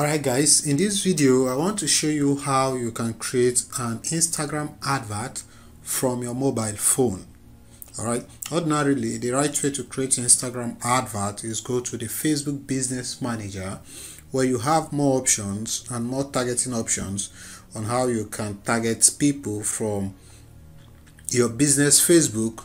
alright guys in this video I want to show you how you can create an Instagram advert from your mobile phone. Alright ordinarily the right way to create an Instagram advert is go to the Facebook business manager where you have more options and more targeting options on how you can target people from your business Facebook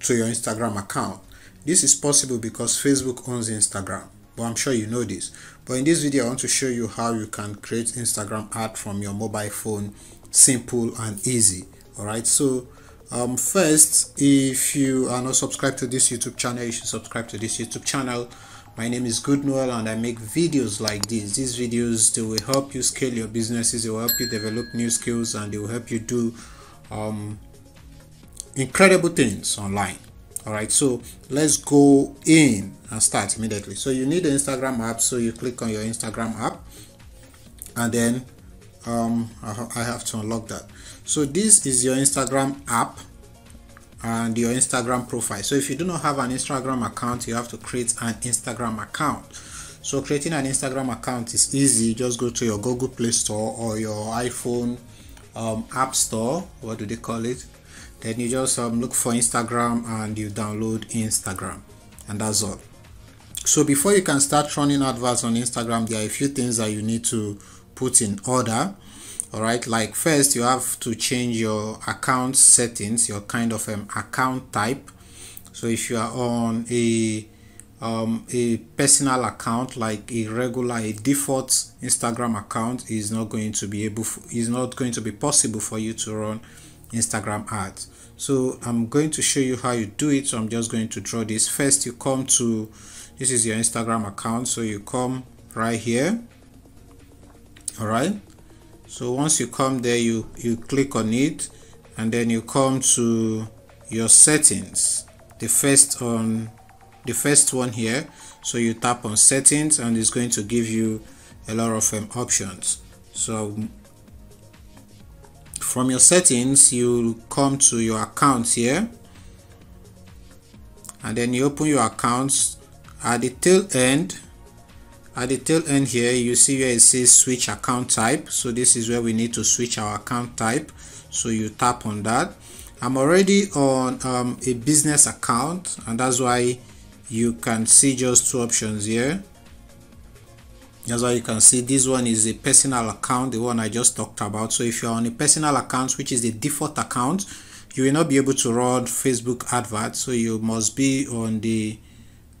to your Instagram account. This is possible because Facebook owns Instagram but I'm sure you know this. But in this video, I want to show you how you can create Instagram ad from your mobile phone, simple and easy. All right. So um, first, if you are not subscribed to this YouTube channel, you should subscribe to this YouTube channel. My name is Good Nuel and I make videos like this. These videos, they will help you scale your businesses. They will help you develop new skills and they will help you do um, incredible things online all right so let's go in and start immediately. So you need the instagram app so you click on your instagram app and then um, I have to unlock that. So this is your instagram app and your instagram profile. So if you do not have an instagram account you have to create an instagram account. So creating an instagram account is easy. Just go to your google play store or your iphone um, app store. What do they call it then you just um, look for Instagram and you download Instagram. And that's all. So before you can start running adverts on Instagram there are a few things that you need to put in order. All right like first you have to change your account settings your kind of um, account type. So if you are on a um, a personal account like a regular a default Instagram account is not going to be able is not going to be possible for you to run Instagram ads so I'm going to show you how you do it. So I'm just going to draw this. First you come to this is your Instagram account. So you come right here. All right? So once you come there you you click on it. And then you come to your settings. The first on the first one here. So you tap on settings and it's going to give you a lot of um, options. So from your settings you come to your account here. And then you open your accounts. At the tail end at the tail end here you see where it says switch account type. So this is where we need to switch our account type. So you tap on that. I'm already on um, a business account and that's why you can see just two options here that's why you can see this one is a personal account the one i just talked about. So if you're on a personal account which is the default account you will not be able to run facebook adverts. So you must be on the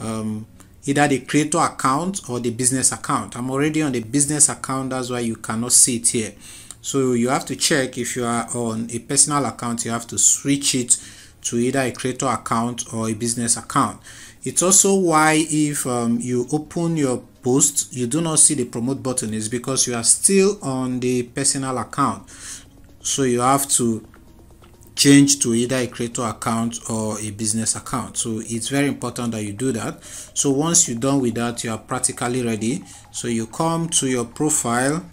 um, either the creator account or the business account. I'm already on the business account that's why you cannot see it here. So you have to check if you are on a personal account you have to switch it to either a creator account or a business account. It's also why if um, you open your post you do not see the promote button. Is because you are still on the personal account. So you have to change to either a creator account or a business account. So it's very important that you do that. So once you're done with that you are practically ready. So you come to your profile.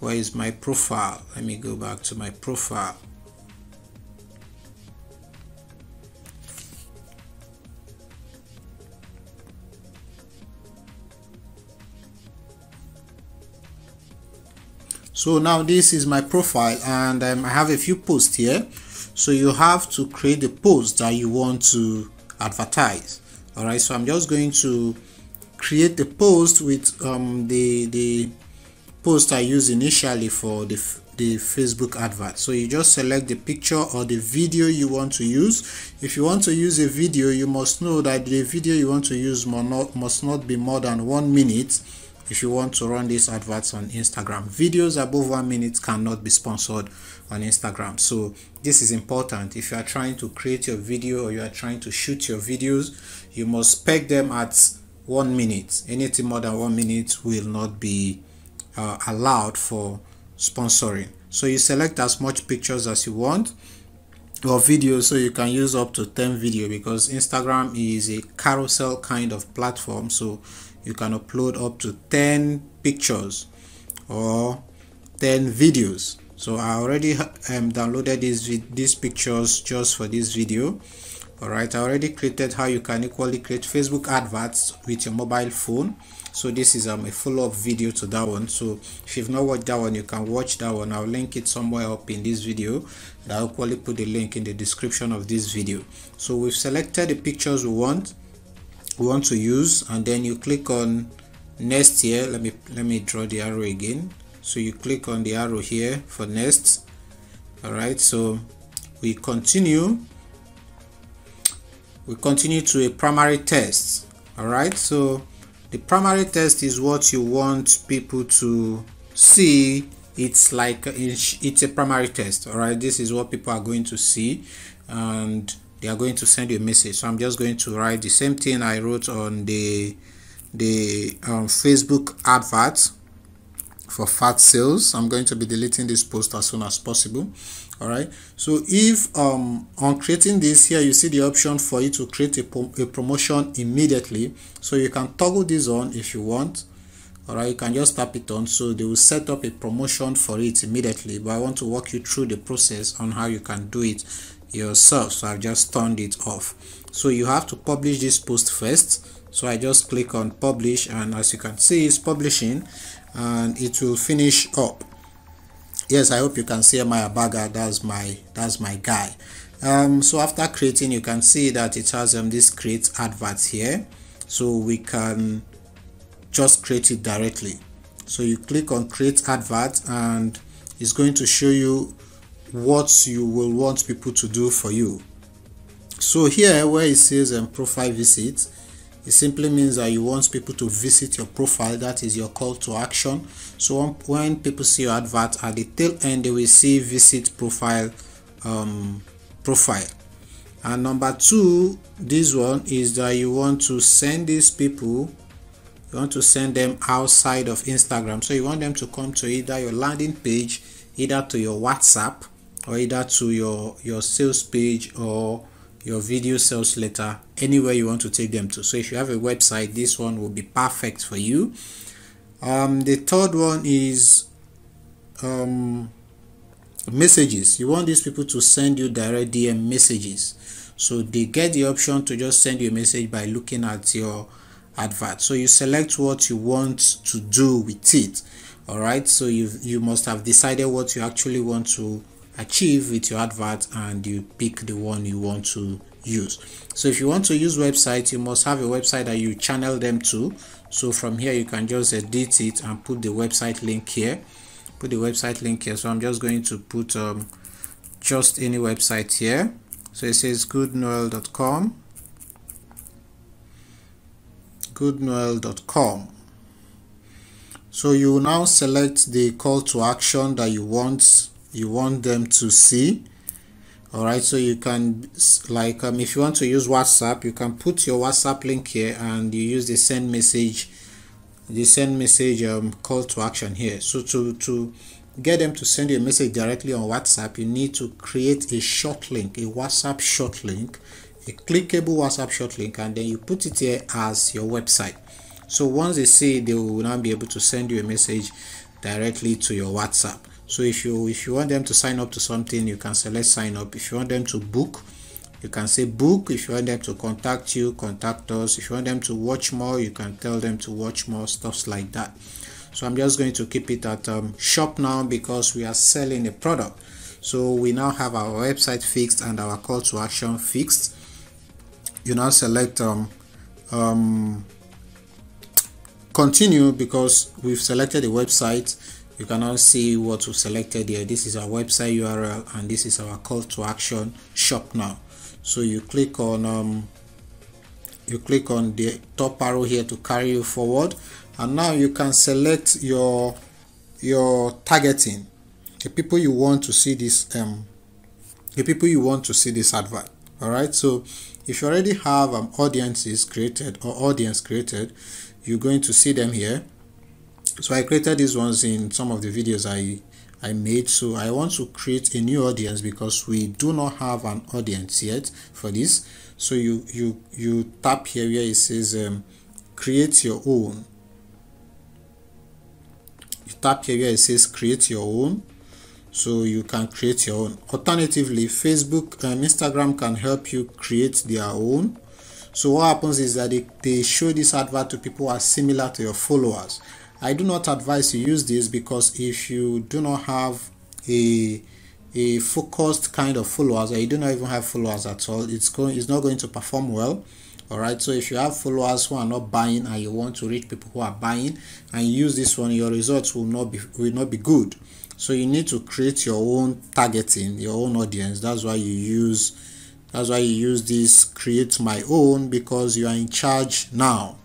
Where is my profile? Let me go back to my profile so now this is my profile and um, I have a few posts here. So you have to create the post that you want to advertise. All right so I'm just going to create the post with um, the the post I used initially for the the Facebook advert. So you just select the picture or the video you want to use. If you want to use a video you must know that the video you want to use must not, must not be more than one minute if you want to run these adverts on Instagram. Videos above one minute cannot be sponsored on Instagram. So this is important. If you are trying to create your video or you are trying to shoot your videos, you must spec them at one minute. Anything more than one minute will not be uh, allowed for sponsoring. So you select as much pictures as you want or video so you can use up to 10 video because Instagram is a carousel kind of platform so you can upload up to 10 pictures or 10 videos. So I already um, downloaded these these pictures just for this video. Alright I already created how you can equally create Facebook adverts with your mobile phone. So this is um, a follow-up video to that one. So if you've not watched that one you can watch that one. I'll link it somewhere up in this video. I'll probably put the link in the description of this video. So we've selected the pictures we want we want to use and then you click on next here. Let me let me draw the arrow again. So you click on the arrow here for next. All right so we continue. We continue to a primary text. All right so the primary text is what you want people to see. It's like it's a primary text. All right this is what people are going to see. And they are going to send you a message. So i'm just going to write the same thing i wrote on the the um, facebook advert for fat sales. I'm going to be deleting this post as soon as possible. All right. So if um on creating this here you see the option for you to create a, a promotion immediately. So you can toggle this on if you want. All right. You can just tap it on. So they will set up a promotion for it immediately. But i want to walk you through the process on how you can do it yourself. So i've just turned it off. So you have to publish this post first. So i just click on publish and as you can see it's publishing and it will finish up. Yes i hope you can see my Baga. That's my that's my guy. Um, so after creating you can see that it has um, this create adverts here. So we can just create it directly. So you click on create advert and it's going to show you what you will want people to do for you. So here where it says um, profile visit it simply means that you want people to visit your profile. That is your call to action. So when people see your advert at the tail end they will see visit profile um, profile. And number two this one is that you want to send these people you want to send them outside of instagram. So you want them to come to either your landing page either to your whatsapp or either to your your sales page or your video sales letter anywhere you want to take them to. So if you have a website this one will be perfect for you. Um, the third one is um, messages. You want these people to send you direct dm messages. So they get the option to just send you a message by looking at your advert. So you select what you want to do with it. All right so you you must have decided what you actually want to achieve with your advert and you pick the one you want to use. So if you want to use website you must have a website that you channel them to. So from here you can just edit it and put the website link here. Put the website link here. So i'm just going to put um, just any website here. So it says goodnuel.com goodnuel.com so you now select the call to action that you want you want them to see. All right so you can like um, if you want to use whatsapp you can put your whatsapp link here and you use the send message the send message um, call to action here. So to to get them to send you a message directly on whatsapp you need to create a short link a whatsapp short link a clickable whatsapp short link and then you put it here as your website. So once they see it, they will now be able to send you a message directly to your whatsapp so if you if you want them to sign up to something you can select sign up. If you want them to book you can say book. If you want them to contact you contact us. If you want them to watch more you can tell them to watch more stuffs like that. So i'm just going to keep it at um, shop now because we are selling a product. So we now have our website fixed and our call to action fixed. You now select um, um, continue because we've selected the website you can now see what we've selected here. This is our website url and this is our call to action shop now. So you click on um, you click on the top arrow here to carry you forward. And now you can select your your targeting. The people you want to see this um the people you want to see this advert. All right so if you already have um, audiences created or audience created you're going to see them here so I created these ones in some of the videos I I made. So I want to create a new audience because we do not have an audience yet for this. So you you you tap here where it says um, create your own. You tap here where it says create your own. So you can create your own. Alternatively Facebook and Instagram can help you create their own. So what happens is that they, they show this advert to people who are similar to your followers i do not advise you use this because if you do not have a a focused kind of followers or you do not even have followers at all it's going it's not going to perform well. All right so if you have followers who are not buying and you want to reach people who are buying and use this one your results will not be will not be good. So you need to create your own targeting your own audience. That's why you use that's why you use this create my own because you are in charge now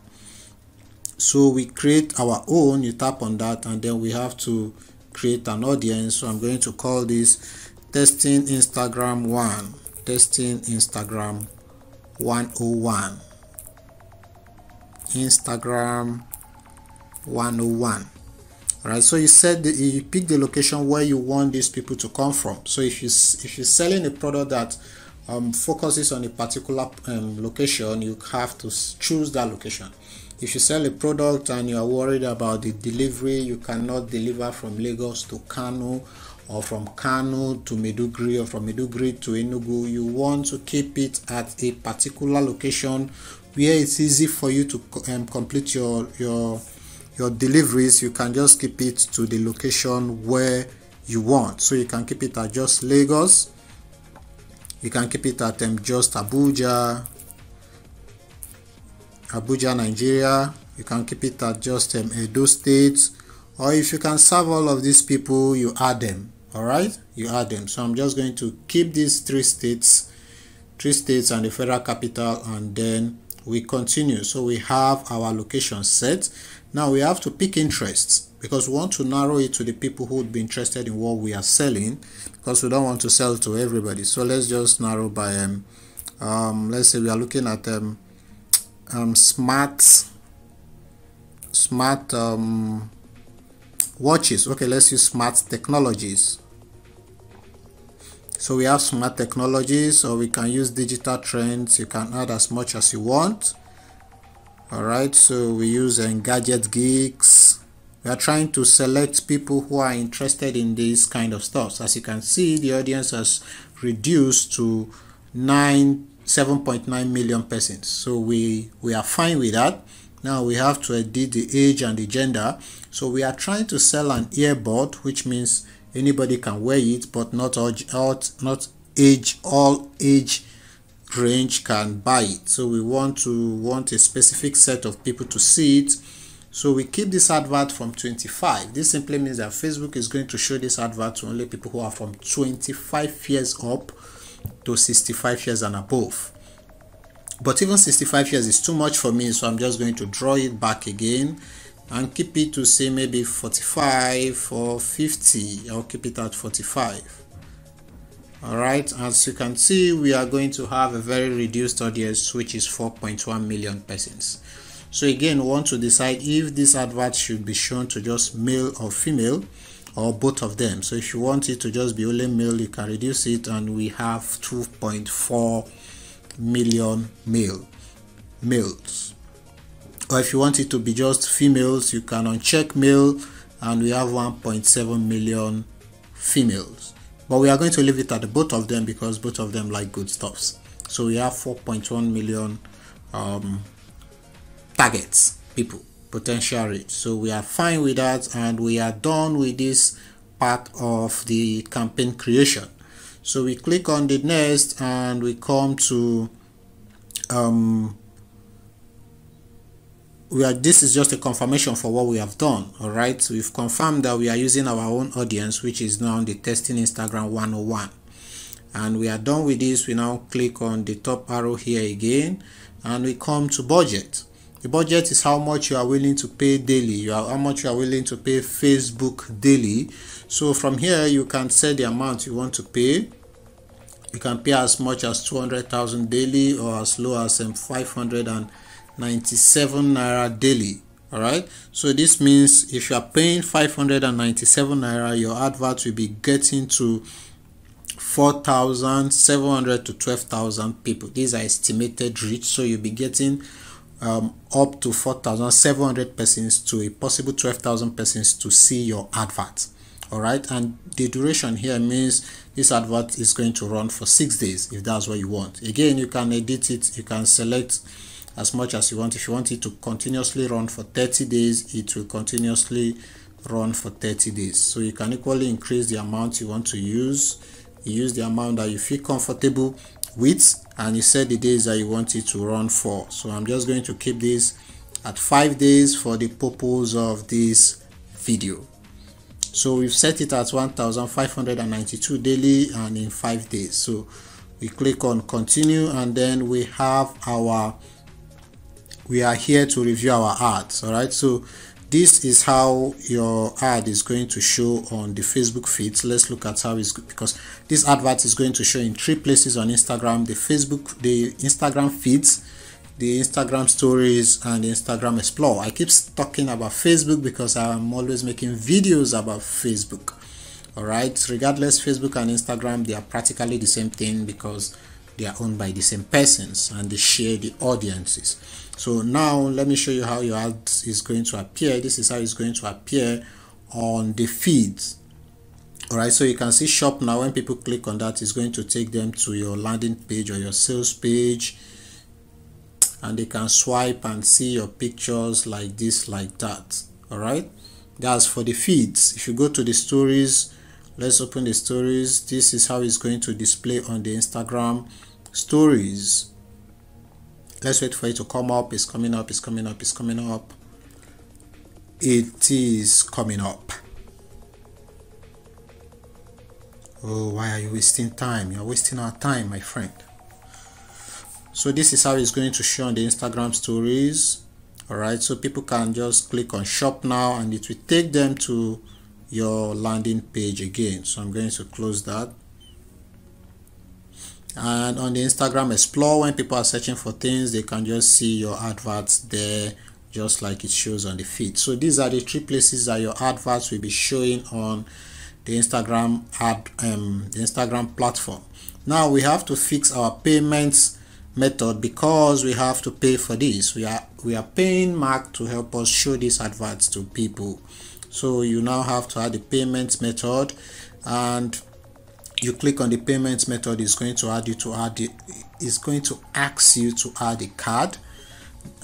so we create our own you tap on that and then we have to create an audience. So i'm going to call this testing instagram one. Testing instagram 101 instagram 101 all right so you said that you pick the location where you want these people to come from. So if you if you're selling a product that um, focuses on a particular um, location you have to choose that location if you sell a product and you are worried about the delivery. You cannot deliver from lagos to kano or from kano to Maiduguri or from Maiduguri to enugu. You want to keep it at a particular location where it's easy for you to um, complete your your your deliveries. You can just keep it to the location where you want. So you can keep it at just lagos. You can keep it at um, just abuja abuja nigeria. You can keep it at just um, edo state. Or if you can serve all of these people you add them. All right? You add them. So i'm just going to keep these three states three states and the federal capital and then we continue. So we have our location set. Now we have to pick interests because we want to narrow it to the people who would be interested in what we are selling because we don't want to sell to everybody. So let's just narrow by um, um let's say we are looking at um, um smart smart um watches. Okay let's use smart technologies. So we have smart technologies or we can use digital trends. You can add as much as you want. All right so we use um, gadget geeks. We are trying to select people who are interested in this kind of stuff. As you can see the audience has reduced to 9 7.9 million persons. So we we are fine with that. Now we have to edit the age and the gender. So we are trying to sell an earbud which means anybody can wear it but not all, not age all age range can buy it. So we want to want a specific set of people to see it. So we keep this advert from 25 this simply means that facebook is going to show this advert to only people who are from 25 years up to 65 years and above. But even 65 years is too much for me so i'm just going to draw it back again and keep it to say maybe 45 or 50 i'll keep it at 45 all right as you can see we are going to have a very reduced audience which is 4.1 million persons. So again we want to decide if this advert should be shown to just male or female or both of them. So if you want it to just be only male you can reduce it and we have 2.4 million male males. Or if you want it to be just females you can uncheck male and we have 1.7 million females. But we are going to leave it at the both of them because both of them like good stuffs. So we have 4.1 million um, targets people potential reach so we are fine with that and we are done with this part of the campaign creation. So we click on the next and we come to um, we are this is just a confirmation for what we have done all right? We've confirmed that we are using our own audience which is now the testing instagram 101 and we are done with this. We now click on the top arrow here again and we come to budget the budget is how much you are willing to pay daily. You are how much you are willing to pay facebook daily. So from here you can set the amount you want to pay. You can pay as much as 200,000 daily or as low as um, 500 and 97 naira daily. All right so this means if you are paying 597 naira your advert will be getting to 4,700 to 12,000 people. These are estimated reach so you'll be getting um, up to 4,700 persons to a possible 12,000 persons to see your advert all right? And the duration here means this advert is going to run for six days if that's what you want. Again you can edit it you can select as much as you want. If you want it to continuously run for 30 days it will continuously run for 30 days. So you can equally increase the amount you want to use. Use the amount that you feel comfortable with and you set the days that you want it to run for. So i'm just going to keep this at five days for the purpose of this video. So we've set it at 1592 daily and in five days. So we click on continue and then we have our we are here to review our ads all right? So this is how your ad is going to show on the facebook feeds. Let's look at how it's because this advert is going to show in three places on instagram the facebook the instagram feeds the instagram stories and the instagram explore. I keep talking about facebook because i'm always making videos about facebook. All right regardless facebook and instagram they are practically the same thing because they are owned by the same persons and they share the audiences. So now let me show you how your ad is going to appear. This is how it's going to appear on the feeds. All right so you can see shop now. When people click on that it's going to take them to your landing page or your sales page. And they can swipe and see your pictures like this like that. All right? That's for the feeds. If you go to the stories let's open the stories. This is how it's going to display on the instagram stories. Let's wait for it to come up. It's coming up it's coming up it's coming up. It is coming up. Oh why are you wasting time? You're wasting our time my friend. So this is how it's going to show on the instagram stories. All right so people can just click on shop now and it will take them to your landing page again. So i'm going to close that. And on the instagram explore when people are searching for things they can just see your adverts there just like it shows on the feed. So these are the three places that your adverts will be showing on the instagram ad um, the instagram platform. Now we have to fix our payments method because we have to pay for this. We are we are paying mark to help us show these adverts to people so you now have to add the payment method and you click on the payments method is going to add you to add the. it is going to ask you to add a card.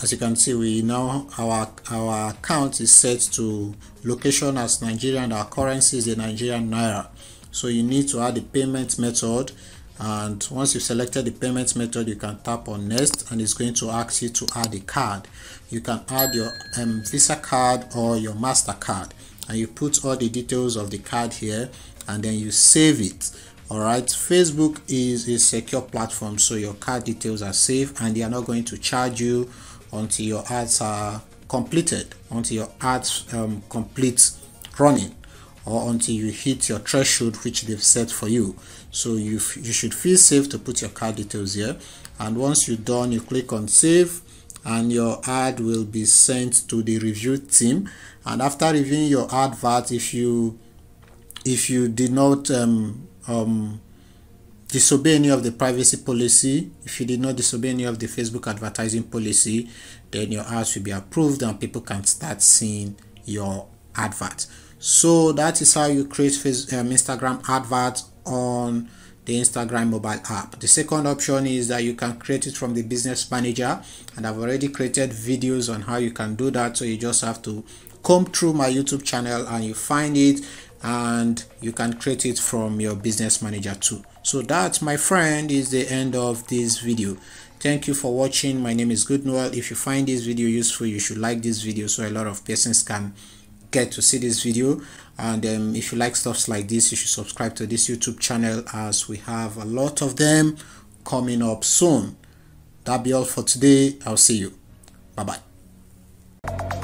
As you can see we now our our account is set to location as Nigeria and our currency is the Nigerian naira. So you need to add the payment method and once you've selected the payment method you can tap on next and it's going to ask you to add a card. You can add your um, visa card or your mastercard and you put all the details of the card here and then you save it. All right facebook is a secure platform so your card details are safe and they are not going to charge you until your ads are completed until your ads um, complete running or until you hit your threshold which they've set for you. So you you should feel safe to put your card details here and once you're done you click on save and your ad will be sent to the review team and after reviewing your advert if you if you did not um, um, disobey any of the privacy policy, if you did not disobey any of the Facebook advertising policy, then your ads will be approved and people can start seeing your advert. So that is how you create Facebook, um, Instagram advert on the Instagram mobile app. The second option is that you can create it from the business manager and I've already created videos on how you can do that. So you just have to come through my YouTube channel and you find it and you can create it from your business manager too so that my friend is the end of this video thank you for watching my name is Good Nuel if you find this video useful you should like this video so a lot of persons can get to see this video. And um, if you like stuffs like this you should subscribe to this youtube channel as we have a lot of them coming up soon. That'll be all for today. I'll see you. Bye bye